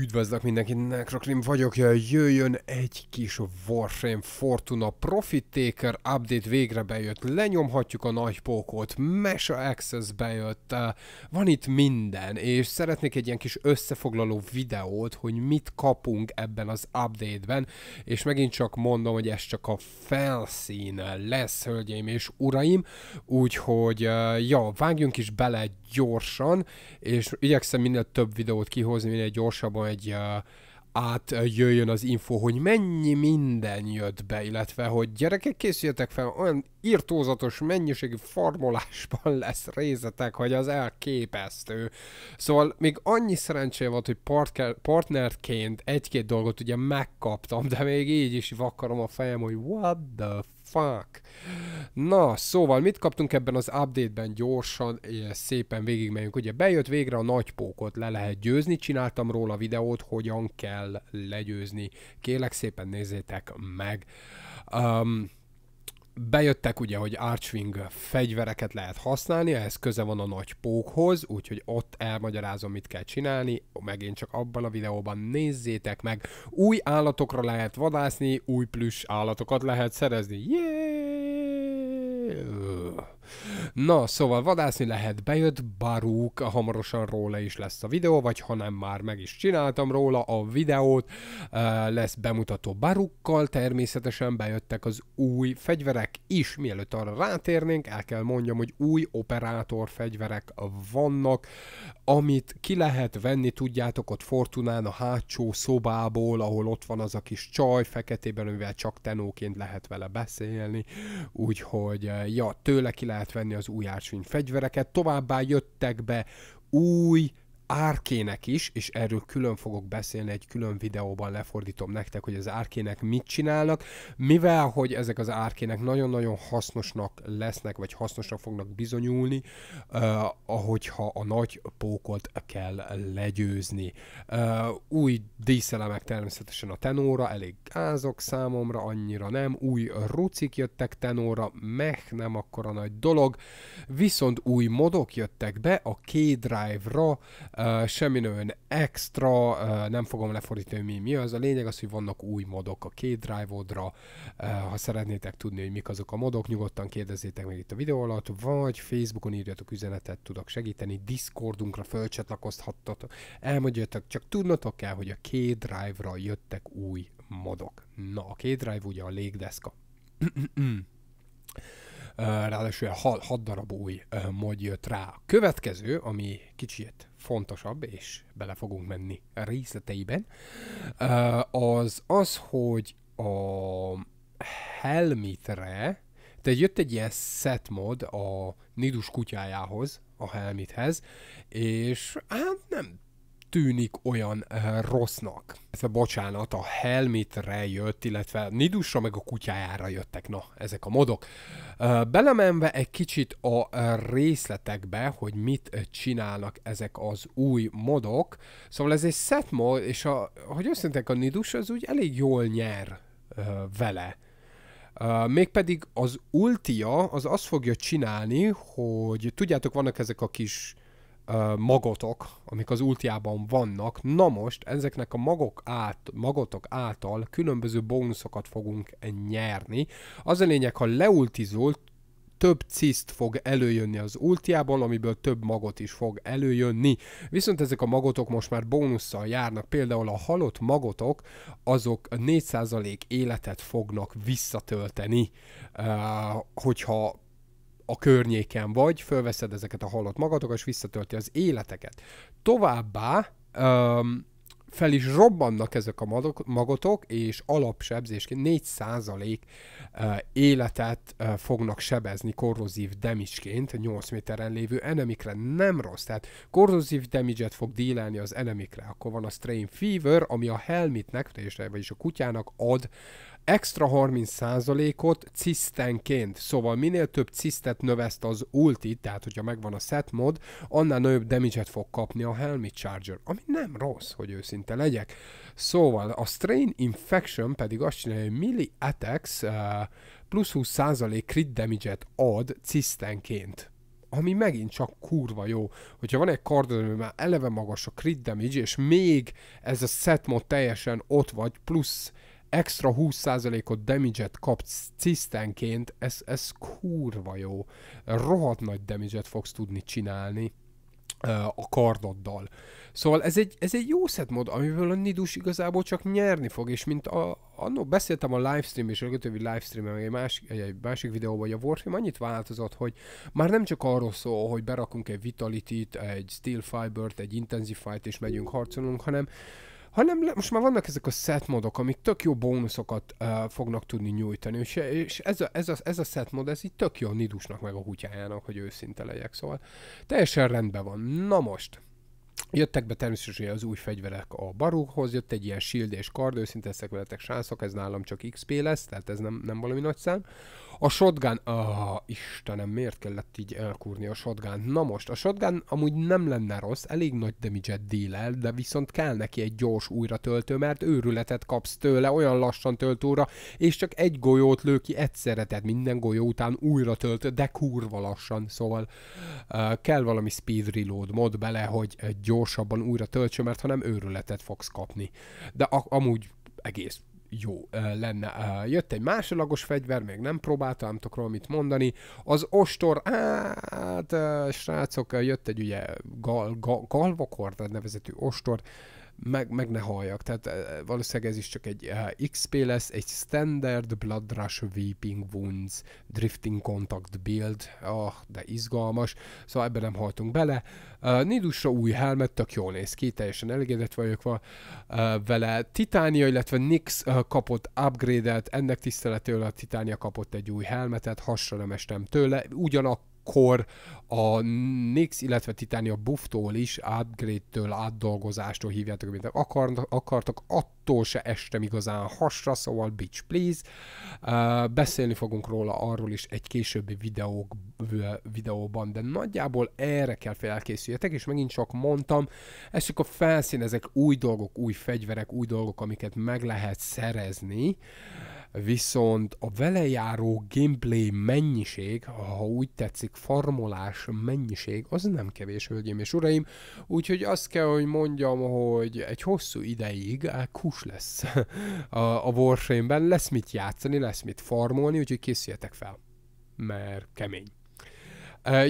Üdvözlök mindenkit, Necroclim vagyok, jöjjön egy kis Warframe Fortuna Profit Taker update végre bejött, lenyomhatjuk a nagy pókot, Mesa Access bejött, van itt minden, és szeretnék egy ilyen kis összefoglaló videót, hogy mit kapunk ebben az update-ben, és megint csak mondom, hogy ez csak a felszín lesz, hölgyeim és uraim, úgyhogy ja, vágjunk is bele gyorsan, és igyekszem minél több videót kihozni, minél gyorsabban uh, átjöjjön az info, hogy mennyi minden jött be, illetve hogy gyerekek készüljetek fel, olyan írtózatos mennyiségű formolásban lesz részletek, hogy az elképesztő. Szóval még annyi szerencsé volt, hogy partnerként egy-két dolgot ugye megkaptam, de még így is vakarom a fejem, hogy what the fuck. Na, szóval mit kaptunk ebben az update-ben gyorsan, szépen végigmegyünk. Ugye bejött végre a nagy pókot, le lehet győzni, csináltam róla videót, hogyan kell legyőzni. Kélek szépen nézzétek meg. Um, bejöttek ugye, hogy Archwing fegyvereket lehet használni, ehhez köze van a nagy pókhoz, úgyhogy ott elmagyarázom, mit kell csinálni, megint csak abban a videóban nézzétek meg. Új állatokra lehet vadászni, új plusz állatokat lehet szerezni. Yeah! Na, szóval vadászni lehet, bejött Baruk, hamarosan róla is lesz a videó, vagy ha nem már meg is csináltam róla a videót, lesz bemutató Barukkal, természetesen bejöttek az új fegyverek is, mielőtt arra rátérnénk, el kell mondjam, hogy új operátor fegyverek vannak, amit ki lehet venni, tudjátok, ott Fortunán a hátsó szobából, ahol ott van az a kis csaj feketében, amivel csak tenóként lehet vele beszélni, úgyhogy ja, tőle ki lehet venni az új fegyvereket, továbbá jöttek be új árkének is, és erről külön fogok beszélni, egy külön videóban lefordítom nektek, hogy az árkének mit csinálnak, mivel, hogy ezek az árkének nagyon-nagyon hasznosnak lesznek, vagy hasznosnak fognak bizonyulni, uh, ahogyha a nagy pókot kell legyőzni. Uh, új díszelemek természetesen a tenóra, elég gázok számomra, annyira nem, új rucik jöttek tenóra, meh, nem akkora nagy dolog, viszont új modok jöttek be a K-Drive-ra, Uh, semmi nagyon extra, uh, nem fogom lefordítani, mi, mi az. A lényeg az, hogy vannak új modok a két drive-odra. Uh, ha szeretnétek tudni, hogy mik azok a modok, nyugodtan kérdezzétek meg itt a videó alatt, vagy Facebookon írjatok üzenetet, tudok segíteni, Discordunkra fölcsatlakozhattatok, elmondjatok, csak tudnotok kell, hogy a két drive-ra jöttek új modok. Na, a két drive ugye a légdeszka. ráadásul 6 darab új mod jött rá. A következő, ami kicsit fontosabb, és bele fogunk menni részleteiben, az az, hogy a Helmitre, tehát jött egy ilyen set mod a Nidus kutyájához, a Helmithez, és hát nem tűnik olyan uh, rossznak. Illetve bocsánat, a Helmitre jött, illetve Nidusra meg a kutyájára jöttek, na, ezek a modok. Uh, belemenve egy kicsit a részletekbe, hogy mit csinálnak ezek az új modok, szóval ez egy set mod, és a, hogy őszintén a Nidus az úgy elég jól nyer uh, vele. Uh, mégpedig az ultia az azt fogja csinálni, hogy tudjátok, vannak ezek a kis magotok, amik az ultiában vannak. Na most ezeknek a magok át, magotok által különböző bónuszokat fogunk nyerni. Az a lényeg, ha leultizol, több ciszt fog előjönni az ultiában, amiből több magot is fog előjönni. Viszont ezek a magotok most már bónusszal járnak, például a halott magotok, azok 4% életet fognak visszatölteni, hogyha a környéken vagy, fölveszed ezeket a halott magatokat, és visszatölti az életeket. Továbbá um, fel is robbannak ezek a magotok, és alapsebzésként 4% uh, életet fognak sebezni korrozív damage-ként 8 méteren lévő enemikre. Nem rossz, tehát korrozív damage-et fog dílelni az enemikre. Akkor van a Strain Fever, ami a helmitnek, vagyis a kutyának ad extra 30%-ot cisztenként, szóval minél több cisztet növeszt az ulti, tehát hogyha megvan a set mod, annál nagyobb damage fog kapni a Helmet Charger, ami nem rossz, hogy őszinte legyek. Szóval a Strain Infection pedig azt csinálja, hogy Melee Attacks uh, plusz 20% crit damage ad cisztenként ami megint csak kurva jó. Hogyha van egy kardod, ami már eleve magas a crit damage, és még ez a set mod teljesen ott vagy, plusz extra 20%-ot damage-et kapsz cisztenként, ez, ez kurva jó. Rohadt nagy damage-et fogsz tudni csinálni a kardoddal. Szóval ez egy, ez egy jó mod, amiből a Nidus igazából csak nyerni fog, és mint a, annó beszéltem a livestream és a legutóbbi livestream meg egy másik, egy, másik videóban, hogy a Warframe annyit változott, hogy már nem csak arról szól, hogy berakunk egy Vitality-t, egy Steel Fiber-t, egy Intensify-t és megyünk harcolunk, hanem hanem le, most már vannak ezek a set modok, amik tök jó bónuszokat uh, fognak tudni nyújtani, és, és ez, a, ez, a, ez a set mod, ez így tök jó Nidusnak meg a kutyájának, hogy őszinte legyek, szóval teljesen rendben van. Na most, Jöttek be természetesen az új fegyverek a barukhoz, jött egy ilyen shield és kard, őszinte leszek veletek srácok, ez nálam csak XP lesz, tehát ez nem, nem valami nagy szám. A shotgun, ah, Istenem, miért kellett így elkúrni a shotgun? Na most, a shotgun amúgy nem lenne rossz, elég nagy damage-et dílel, de viszont kell neki egy gyors újratöltő, mert őrületet kapsz tőle, olyan lassan tölt és csak egy golyót lő ki egyszerre, tehát minden golyó után újra töltő, de kurva lassan, szóval uh, kell valami speed reload mod bele, hogy gyorsabban újra töltső, mert ha nem őrületet fogsz kapni. De a- amúgy egész jó lenne. Jött egy másodlagos fegyver, még nem próbáltam, nem tudok mit mondani. Az ostor, hát srácok, jött egy ugye gal, gal, galvakord nevezetű ostor, meg, meg ne halljak. Tehát valószínűleg ez is csak egy uh, XP lesz, egy Standard Blood Rush Weeping Wounds Drifting Contact build, oh, de izgalmas, szóval ebben nem haltunk bele. Uh, Nidusra új helmet, tök jól néz ki, teljesen elégedett vagyok va, uh, vele. Titánia, illetve Nix uh, kapott upgrade-et, ennek tiszteletől a Titánia kapott egy új helmetet, hasra nem estem tőle, ugyanakkor akkor a Nix, illetve Titania bufftól is upgrade-től, átdolgozástól hívjátok, mint akartak, akartak, attól se estem igazán hasra, szóval bitch please. Uh, beszélni fogunk róla arról is egy későbbi videók, videóban, de nagyjából erre kell felkészüljetek, és megint csak mondtam, ez csak a felszín, ezek új dolgok, új fegyverek, új dolgok, amiket meg lehet szerezni. Uh, viszont a vele járó gameplay mennyiség, ha úgy tetszik, farmolás mennyiség, az nem kevés, hölgyeim és uraim, úgyhogy azt kell, hogy mondjam, hogy egy hosszú ideig kus lesz a, a Warframe-ben, lesz mit játszani, lesz mit farmolni, úgyhogy készüljetek fel, mert kemény.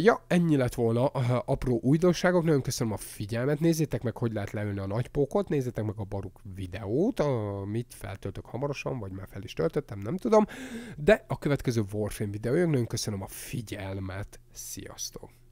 Ja, ennyi lett volna apró újdonságok. Nagyon köszönöm a figyelmet. Nézzétek meg, hogy lehet leülni a nagypókot. Nézzétek meg a baruk videót, amit feltöltök hamarosan, vagy már fel is töltöttem, nem tudom. De a következő Warframe videója. Nagyon köszönöm a figyelmet. Sziasztok!